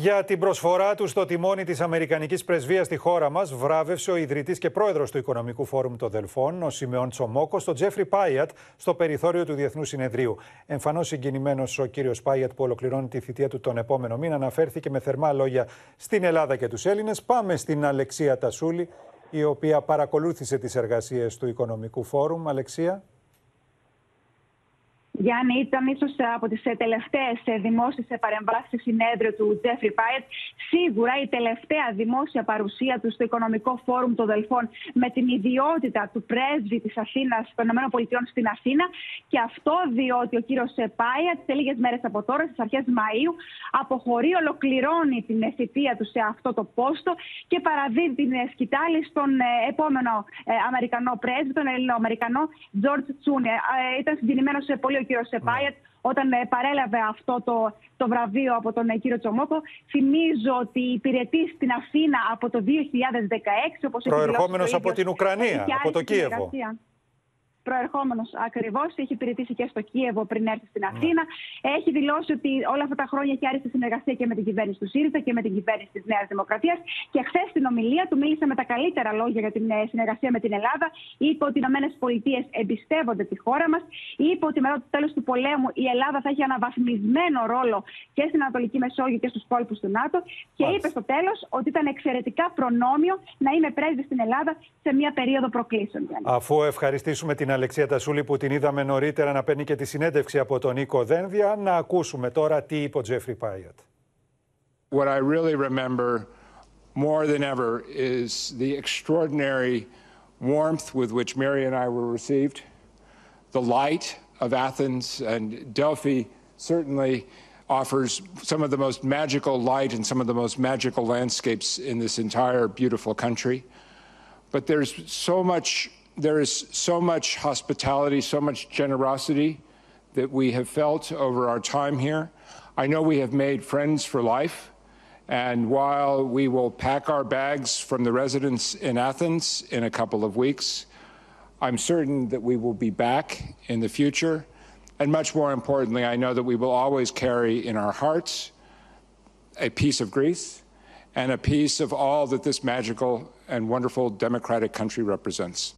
Για την προσφορά του στο τιμόνι της Αμερικανικής Πρεσβείας στη χώρα μας, βράβευσε ο ιδρυτής και πρόεδρος του Οικονομικού Φόρουμ των Δελφών, ο Σιμεών Τσομόκος, τον Τζέφρι Πάιατ, στο περιθώριο του Διεθνούς Συνεδρίου. Εμφανώς συγκινημένος ο κύριος Πάιατ, που ολοκληρώνει τη θητεία του τον επόμενο μήνα, αναφέρθηκε με θερμά λόγια στην Ελλάδα και τους Έλληνες. Πάμε στην Αλεξία Τασούλη, η οποία παρακολούθησε τις εργασίες του Οικονομικού Φόρουμ. Αλεξία. Γιάννη, ήταν ίσως από τις τελευταίες δημόσιες παρεμβάσεις στο συνέδριο του Τζέφρι Πάιετ. Σίγουρα η τελευταία δημόσια παρουσία του στο Οικονομικό Φόρουμ των Δελφών με την ιδιότητα του πρέσβη της Αθήνας, των ΗΠΑ στην Αθήνα. Και αυτό διότι ο κύριος Πάιετ σε λίγες μέρες από τώρα, στις αρχές Μαου, αποχωρεί, ολοκληρώνει την θητεία του σε αυτό το πόστο και παραδίδει την σκητάλη στον ε, επόμενο ε, Αμερικανό πρέσβη, τον Ελληνοαμερικανό Τζορτζ Τσούνε. Ε, ήταν συγκινημένος πολύ ο κύριο Σεπάιατ όταν ε, παρέλαβε αυτό το, το βραβείο από τον ε, κύριο Τσομόκο. Θυμίζω ότι υπηρετεί στην Αθήνα από το 2016. Όπως Προερχόμενος από την Ουκρανία, από το Κίεβο προερχόμενος ακριβώς. Έχει υπηρετήσει και στο Κίεβο πριν έρθει στην ναι. Αθήνα. Έχει δηλώσει ότι όλα αυτά τα χρόνια έχει άριστη συνεργασία και με την κυβέρνηση του ΣΥΡΙΖΑ και με την κυβέρνηση της Νέας Δημοκρατίας. Και χθες στην ομιλία του μίλησε με τα καλύτερα λόγια για την ε, συνεργασία με την Ελλάδα. Είπε ότι οι ΗΠΑ εμπιστεύονται τη χώρα μας. Είπε ότι μετά το τέλος του πολέμου η Ελλάδα θα έχει αναβαθμισμένο ρόλο και στην Ανατολική Μεσόγειο και στους κόλπους του ΝΑΤΟ. Και είπε στο τέλος ότι ήταν εξαιρετικά προνόμιο να είμαι πρέσβης στην Ελλάδα σε μια περίοδο προκλήσεων. Αφού ευχαριστήσουμε την Αλεξία Τασούλη που την είδαμε νωρίτερα να παίρνει και τη συνέντευξη από τον Νίκο Δένδια. Να ακούσουμε τώρα τι είπε ο Τζέφρι Πάιατ. What I really remember more than ever is the extraordinary warmth with which Mary and I were received. The light of Athens and Delphi certainly offers some of the most magical light and some of the most magical landscapes in this entire beautiful country. But there's so much there is so much hospitality, so much generosity that we have felt over our time here. I know we have made friends for life. And while we will pack our bags from the residence in Athens in a couple of weeks, I'm certain that we will be back in the future. And much more importantly, I know that we will always carry in our hearts a piece of Greece and a piece of all that this magical and wonderful democratic country represents.